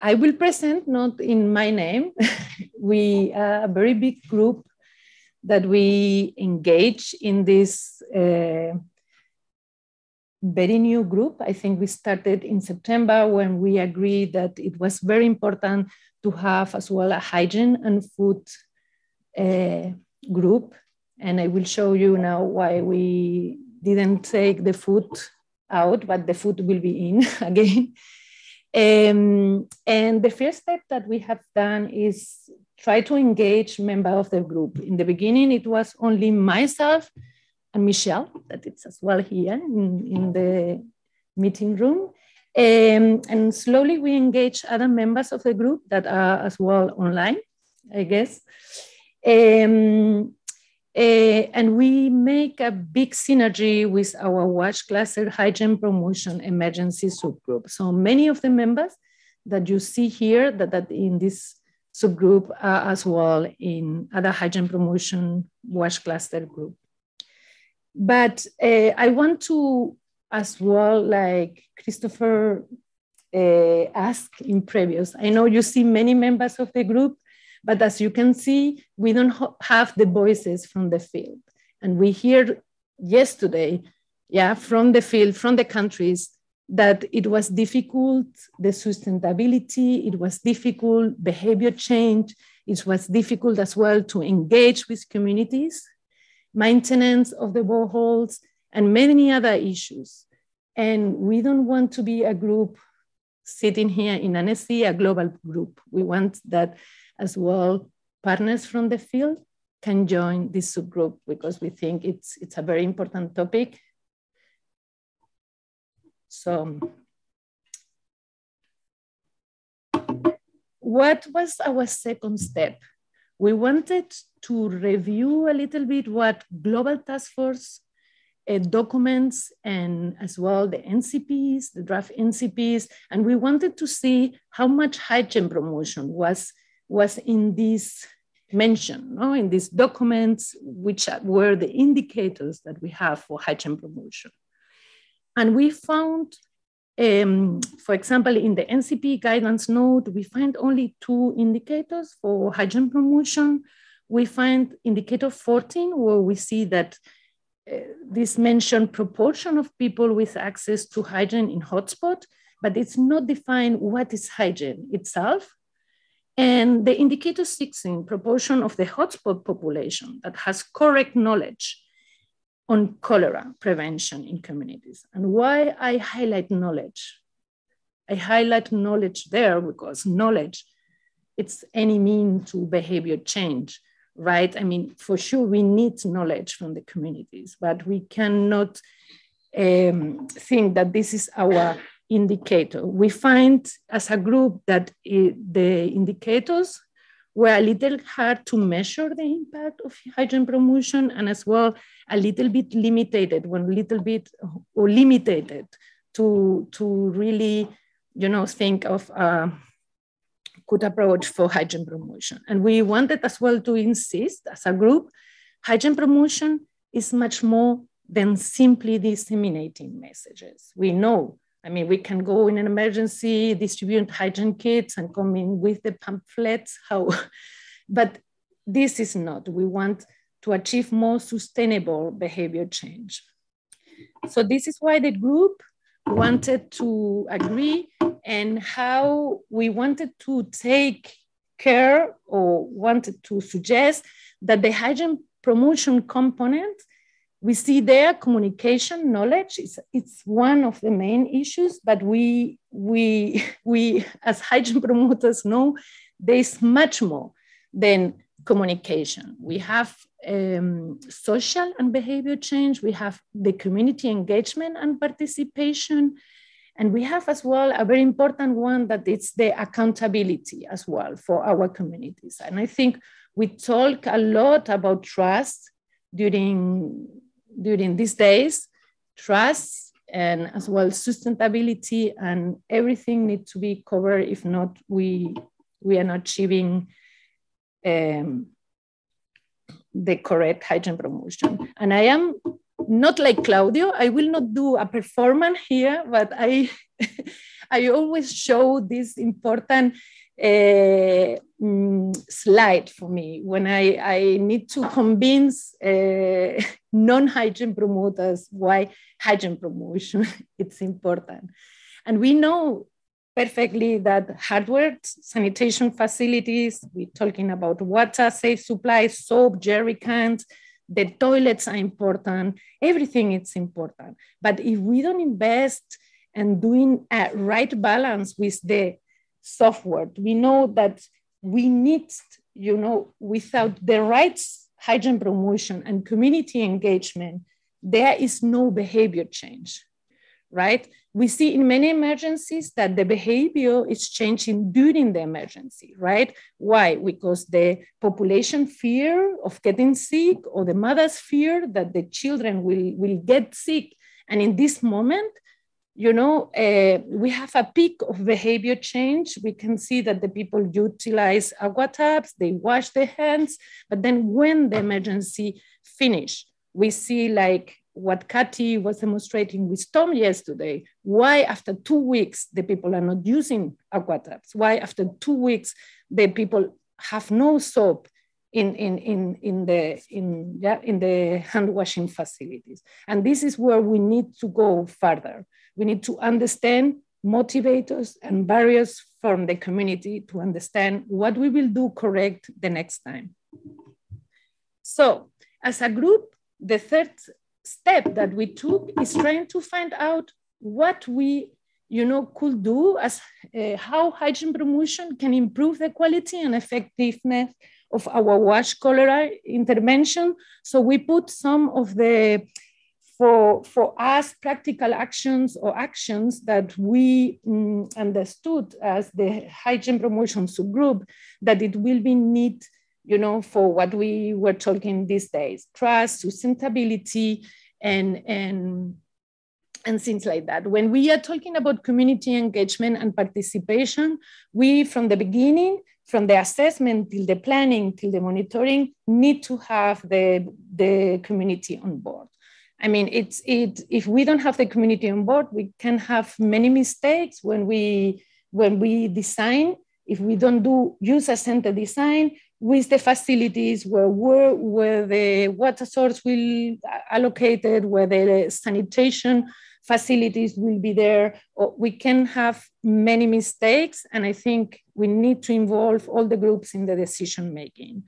I will present, not in my name, we are a very big group that we engage in this uh, very new group. I think we started in September when we agreed that it was very important to have as well a hygiene and food uh, group. And I will show you now why we didn't take the food out, but the food will be in again. Um, and the first step that we have done is try to engage member of the group. In the beginning, it was only myself and Michelle, that it's as well here in, in the meeting room. Um, and slowly we engage other members of the group that are as well online, I guess. Um, uh, and we make a big synergy with our WASH cluster hygiene promotion emergency subgroup. So many of the members that you see here that, that in this subgroup are as well in other hygiene promotion WASH cluster group. But uh, I want to as well, like Christopher uh, asked in previous, I know you see many members of the group, but as you can see, we don't have the voices from the field. And we hear yesterday, yeah, from the field, from the countries, that it was difficult, the sustainability, it was difficult, behavior change, it was difficult as well to engage with communities, maintenance of the boreholes, and many other issues. And we don't want to be a group sitting here in Annecy, a global group. We want that as well partners from the field can join this subgroup because we think it's, it's a very important topic. So what was our second step? We wanted to review a little bit what Global Task Force uh, documents and as well the NCPs, the draft NCPs, and we wanted to see how much hygiene promotion was was in this mention, no? in these documents, which were the indicators that we have for hygiene promotion. And we found, um, for example, in the NCP guidance note, we find only two indicators for hygiene promotion. We find indicator 14, where we see that uh, this mentioned proportion of people with access to hygiene in hotspot, but it's not defined what is hygiene itself. And the indicator 16, proportion of the hotspot population that has correct knowledge on cholera prevention in communities. And why I highlight knowledge? I highlight knowledge there because knowledge, it's any mean to behavior change, right? I mean, for sure, we need knowledge from the communities, but we cannot um, think that this is our indicator. We find as a group that it, the indicators were a little hard to measure the impact of hygiene promotion and as well a little bit limited, one little bit or limited to, to really, you know, think of a good approach for hygiene promotion. And we wanted as well to insist as a group, hygiene promotion is much more than simply disseminating messages. We know I mean, we can go in an emergency, distribute hygiene kits and come in with the pamphlets, how, but this is not, we want to achieve more sustainable behavior change. So this is why the group wanted to agree and how we wanted to take care or wanted to suggest that the hygiene promotion component we see there communication knowledge. Is it's one of the main issues but we we we as hygiene promoters know there's much more than communication. We have um, social and behavior change. We have the community engagement and participation. And we have as well a very important one that it's the accountability as well for our communities. And i think we talk a lot about trust during during these days, trust and as well sustainability and everything need to be covered. If not, we we are not achieving um, the correct hygiene promotion. And I am not like Claudio. I will not do a performance here, but I I always show this important uh, mm, slide for me when I, I need to convince uh, non-hygiene promoters why hygiene promotion it's important. And we know perfectly that hardware sanitation facilities, we're talking about water, safe supply, soap, jerry cans, the toilets are important, everything is important. But if we don't invest and doing a right balance with the software, we know that we need, you know, without the right hygiene promotion and community engagement, there is no behavior change, right? We see in many emergencies that the behavior is changing during the emergency, right? Why? Because the population fear of getting sick or the mother's fear that the children will, will get sick. And in this moment, you know, uh, we have a peak of behavior change. We can see that the people utilize Aquatabs, they wash their hands, but then when the emergency finish, we see like what Katy was demonstrating with Tom yesterday, why after two weeks the people are not using Aquatabs, why after two weeks the people have no soap in, in, in, in, the, in, yeah, in the hand washing facilities. And this is where we need to go further. We need to understand motivators and barriers from the community to understand what we will do correct the next time. So as a group, the third step that we took is trying to find out what we you know, could do as uh, how hygiene promotion can improve the quality and effectiveness of our wash cholera intervention. So we put some of the for, for us, practical actions or actions that we mm, understood as the hygiene promotion subgroup, that it will be need, you know, for what we were talking these days, trust, sustainability, and, and, and things like that. When we are talking about community engagement and participation, we, from the beginning, from the assessment till the planning till the monitoring, need to have the, the community on board. I mean, it's it. If we don't have the community on board, we can have many mistakes when we when we design. If we don't do user-centered design with the facilities where where, where the water source will uh, allocated, where the sanitation facilities will be there, we can have many mistakes. And I think we need to involve all the groups in the decision making.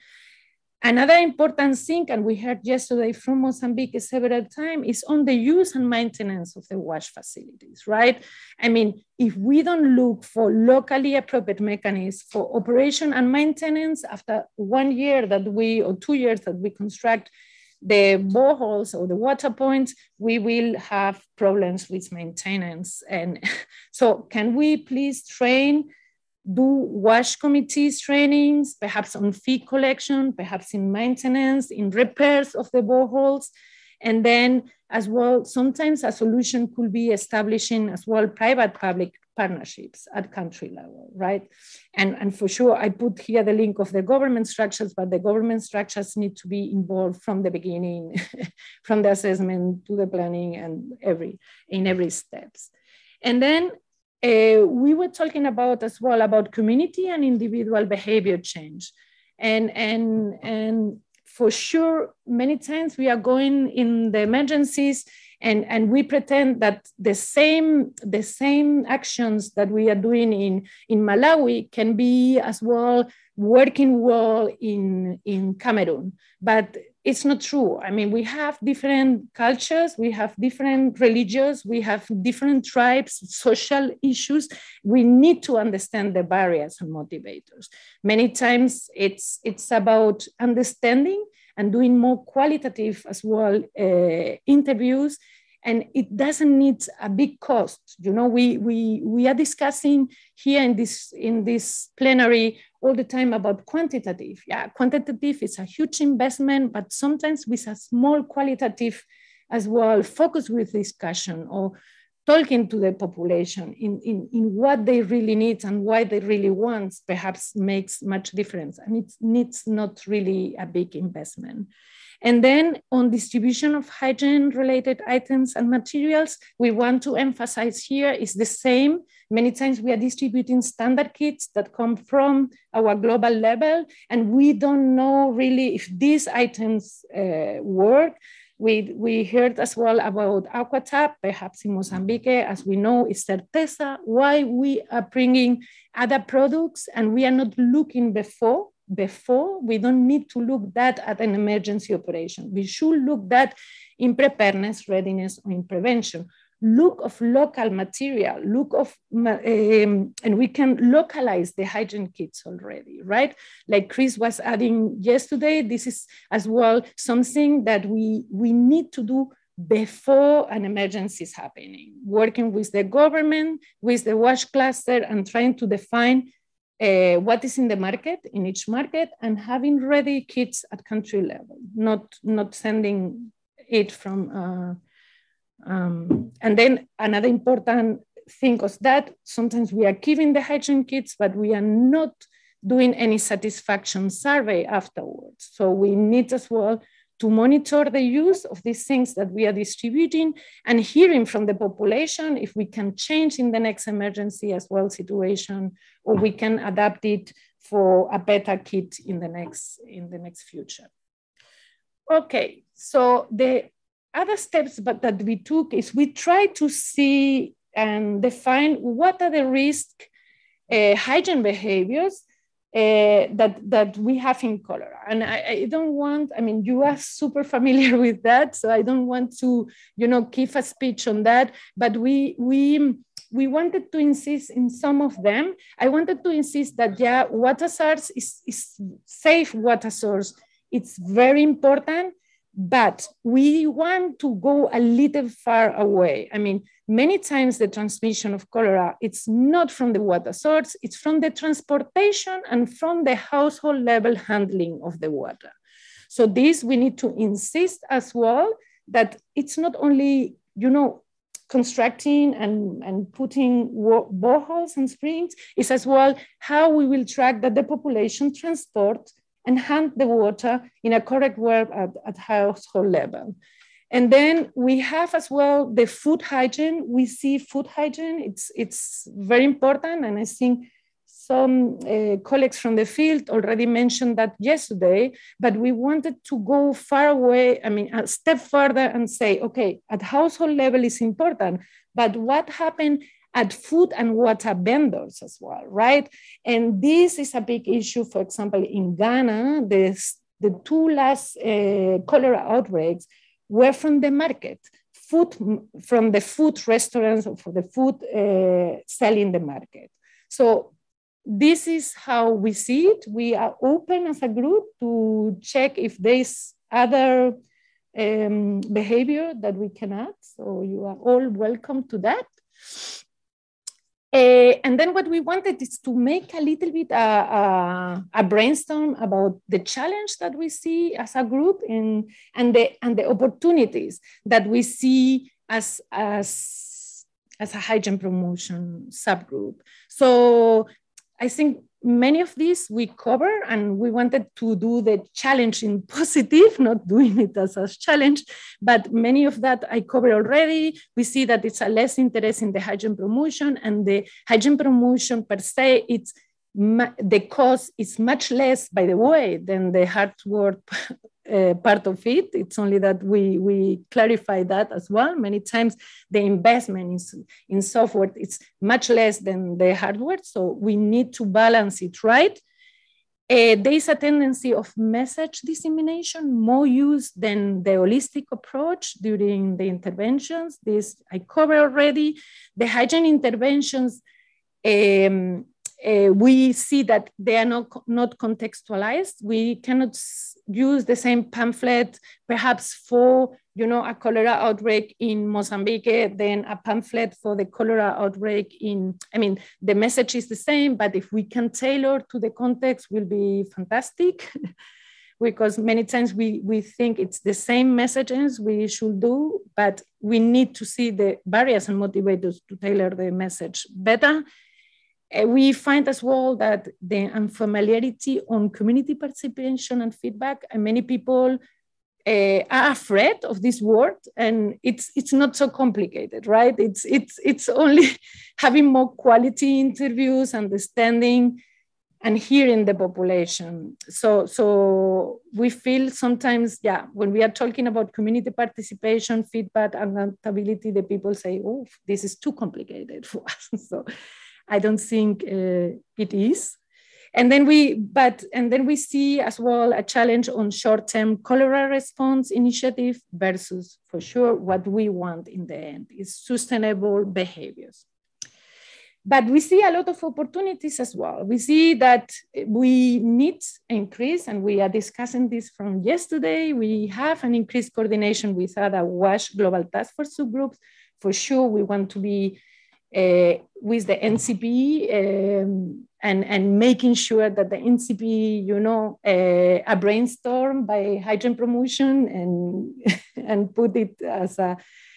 Another important thing, and we heard yesterday from Mozambique several times, is on the use and maintenance of the wash facilities, right? I mean, if we don't look for locally appropriate mechanisms for operation and maintenance after one year that we, or two years that we construct the boreholes or the water points, we will have problems with maintenance. And so can we please train do wash committees trainings, perhaps on fee collection, perhaps in maintenance, in repairs of the boreholes. And then as well, sometimes a solution could be establishing as well private public partnerships at country level, right? And, and for sure, I put here the link of the government structures, but the government structures need to be involved from the beginning, from the assessment to the planning and every in every steps. And then uh, we were talking about as well about community and individual behavior change. And, and, and for sure, many times we are going in the emergencies and, and we pretend that the same, the same actions that we are doing in, in Malawi can be as well working well in, in Cameroon. But it's not true. I mean, we have different cultures, we have different religions, we have different tribes, social issues. We need to understand the barriers and motivators. Many times it's, it's about understanding and doing more qualitative as well uh, interviews and it doesn't need a big cost you know we we we are discussing here in this in this plenary all the time about quantitative. Yeah, quantitative is a huge investment, but sometimes with a small qualitative as well, focus with discussion or talking to the population in, in, in what they really need and why they really want perhaps makes much difference. And it needs not really a big investment. And then on distribution of hygiene related items and materials, we want to emphasize here is the same Many times we are distributing standard kits that come from our global level, and we don't know really if these items uh, work. We, we heard as well about Aquatab, perhaps in Mozambique, as we know, is Certeza, why we are bringing other products and we are not looking before before, we don't need to look that at an emergency operation. We should look that in preparedness, readiness, or in prevention. Look of local material, look of, um, and we can localize the hygiene kits already, right? Like Chris was adding yesterday, this is as well something that we, we need to do before an emergency is happening, working with the government, with the WASH cluster, and trying to define uh, what is in the market in each market and having ready kits at country level, not, not sending it from. Uh, um, and then another important thing was that sometimes we are giving the hygiene kits, but we are not doing any satisfaction survey afterwards. So we need as well to monitor the use of these things that we are distributing and hearing from the population if we can change in the next emergency as well situation, or we can adapt it for a better kit in the next, in the next future. Okay, so the other steps but that we took is we try to see and define what are the risk uh, hygiene behaviors uh, that that we have in cholera. And I, I, don't want, I mean, you are super familiar with that, so I don't want to, you know, give a speech on that. But we we we wanted to insist in some of them. I wanted to insist that yeah, water source is, is safe water source. It's very important, but we want to go a little far away. I mean, many times the transmission of cholera, it's not from the water source, it's from the transportation and from the household level handling of the water. So this we need to insist as well that it's not only, you know, constructing and, and putting boreholes and springs, it's as well how we will track that the population transport and the water in a correct way at, at household level. And then we have as well the food hygiene. We see food hygiene, it's, it's very important. And I think some uh, colleagues from the field already mentioned that yesterday, but we wanted to go far away, I mean, a step further and say, okay, at household level is important, but what happened at food and water vendors as well, right? And this is a big issue, for example, in Ghana, this, the two last uh, cholera outbreaks were from the market, food from the food restaurants or for the food uh, selling the market. So this is how we see it. We are open as a group to check if there's other um, behavior that we can add. So you are all welcome to that. Uh, and then what we wanted is to make a little bit a, uh, a, a, brainstorm about the challenge that we see as a group in, and, the, and the opportunities that we see as, as, as a hygiene promotion subgroup. So I think many of these we cover and we wanted to do the challenge in positive not doing it as a challenge but many of that i cover already. We see that it's a less interest in the hygiene promotion and the hygiene promotion per se it's the cost is much less by the way than the hard work uh, part of it. It's only that we, we clarify that as well. Many times the investment is, in software is much less than the hardware. So we need to balance it right. Uh, there is a tendency of message dissemination, more use than the holistic approach during the interventions. This I cover already. The hygiene interventions um, uh, we see that they are not, not contextualized. We cannot use the same pamphlet, perhaps for you know a cholera outbreak in Mozambique, then a pamphlet for the cholera outbreak in. I mean, the message is the same, but if we can tailor to the context, will be fantastic. because many times we, we think it's the same messages we should do, but we need to see the barriers and motivators to tailor the message better we find as well that the unfamiliarity on community participation and feedback, and many people uh, are afraid of this word and it's it's not so complicated right? It's it's it's only having more quality interviews understanding and hearing the population. So so we feel sometimes yeah when we are talking about community participation feedback and accountability the people say oh this is too complicated for us. So i don't think uh, it is and then we but and then we see as well a challenge on short-term cholera response initiative versus for sure what we want in the end is sustainable behaviors but we see a lot of opportunities as well. We see that we need increase, and we are discussing this from yesterday. We have an increased coordination with other WASH Global Task Force subgroups. For sure, we want to be with the NCP um, and, and making sure that the NCP, you know, uh, a brainstorm by hygiene promotion and, and put it as a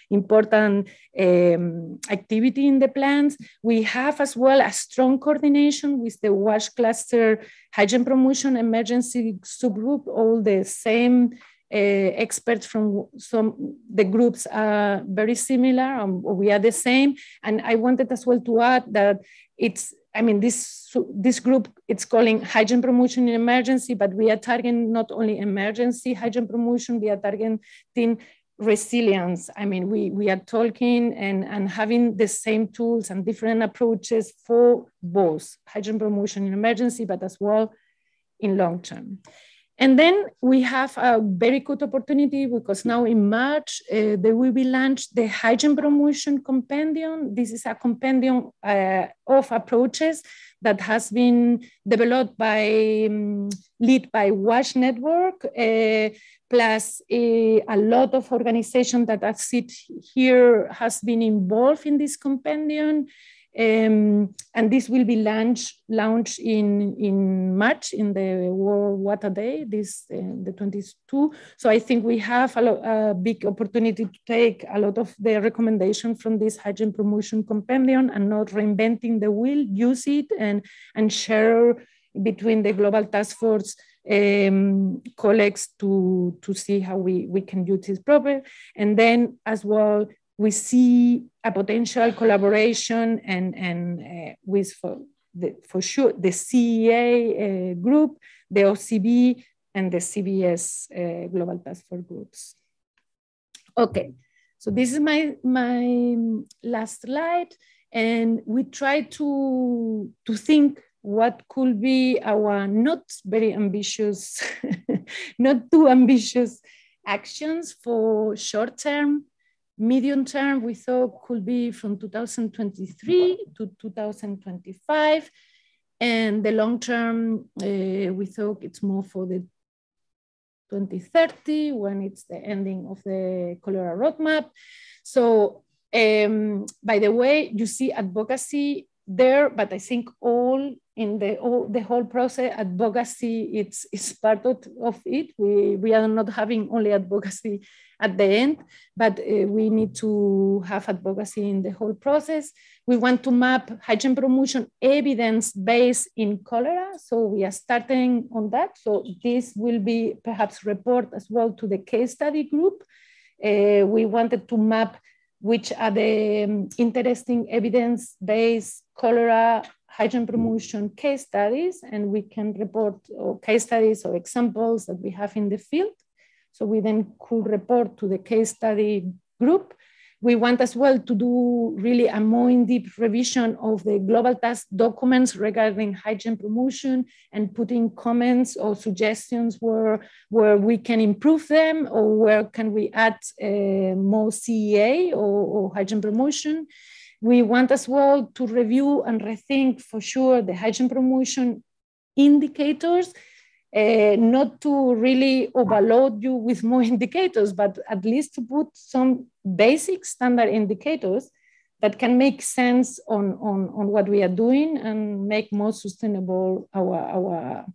important um, activity in the plans. We have as well a strong coordination with the WASH cluster hygiene promotion emergency subgroup, all the same uh, experts from some the groups are very similar um, we are the same. And i wanted as well to add that it's i mean this this group it's calling hygiene promotion in emergency but we are targeting not only emergency hygiene promotion we are targeting resilience. I mean we we are talking and and having the same tools and different approaches for both hygiene promotion in emergency but as well in long term and then we have a very good opportunity because now in March, uh, there will be launched the hygiene Promotion Compendium. This is a compendium uh, of approaches that has been developed by, um, lead by WASH Network, uh, plus uh, a lot of organizations that I sit here has been involved in this compendium. Um, and this will be launched launched in in March in the World Water Day, this uh, the 22. So I think we have a, lo- a, big opportunity to take a lot of the recommendation from this hygiene promotion compendium and not reinventing the wheel, use it and and share between the global task force um, colleagues to to see how we we can use this proper, and then as well we see a potential collaboration and, and uh, with for, the, for sure the CEA uh, group, the OCV, and the CBS uh, Global Task Force groups. Okay, so this is my, my last slide. And we try to, to think what could be our not very ambitious, not too ambitious actions for short term Medium term, we thought could be from 2023 to 2025. And the long term, uh, we thought it's more for the 2030 when it's the ending of the cholera roadmap. So um, by the way, you see advocacy there, but I think all in the the whole process, advocacy it's, it's part of, of it. We, we are not having only advocacy at the end, but uh, we need to have advocacy in the whole process. We want to map hygiene promotion evidence based in cholera. So we are starting on that. So this will be perhaps report as well to the case study group. Uh, we wanted to map which are the um, interesting evidence-based cholera hygiene promotion case studies, and we can report or case studies or examples that we have in the field. So we then could report to the case study group. We want as well to do really a more in-depth revision of the global task documents regarding hygiene promotion and putting comments or suggestions where, where we can improve them or where can we add uh, more CEA or, or promotion. We want as well to review and rethink for sure the hygiene promotion indicators uh, not to really overload you with more indicators, but at least to put some basic standard indicators that can make sense on, on, on what we are doing and make more sustainable our, our,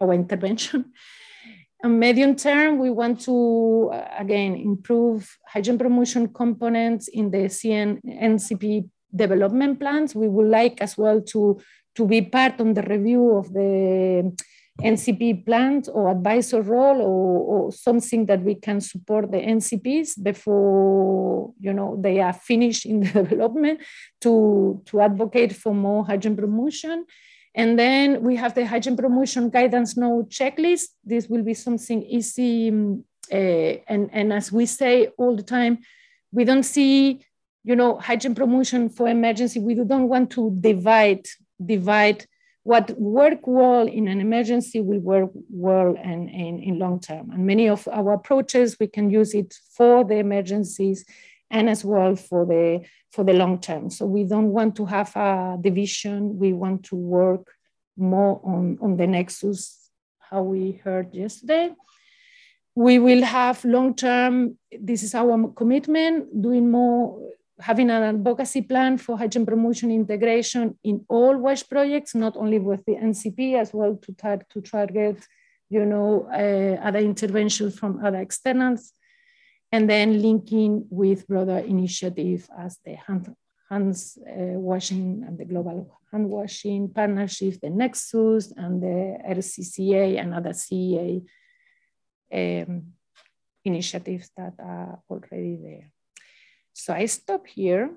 our intervention. On medium term, we want to, uh, again, improve hygiene promotion components in the CN, NCP development plans. We would like as well to, to be part on the review of the NCP plant or advisor role or, or, something that we can support the NCPs before you know they are finished in the development to, to advocate for more hygiene promotion. And then we have the hygiene promotion guidance node checklist. This will be something easy. Uh, and, and as we say all the time, we don't see, you know, hygiene promotion for emergency. We don't want to divide, divide what work well in an emergency will work well and in long term. And many of our approaches, we can use it for the emergencies and as well for the for the long term. So we don't want to have a division. We want to work more on, on the nexus, how we heard yesterday. We will have long term, this is our commitment, doing more, having an advocacy plan for hygiene promotion integration in all WASH projects, not only with the NCP as well to, tar- to target, you know, uh, other interventions from other externals and then linking with broader initiative as the hand, hands uh, washing and the global hand washing partnership, the Nexus and the RCCA and other CEA um, initiatives that are already there. So I stop here.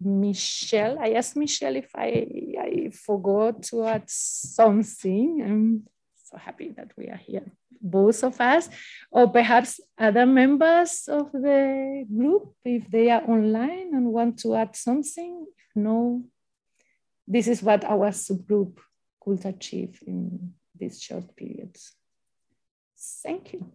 Michelle, I asked Michelle if I, I forgot to add something. I'm so happy that we are here both of us, or perhaps other members of the group if they are online and want to add something. If no, this is what our subgroup could achieve in these short periods. Thank you.